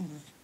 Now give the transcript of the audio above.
Mm-hmm.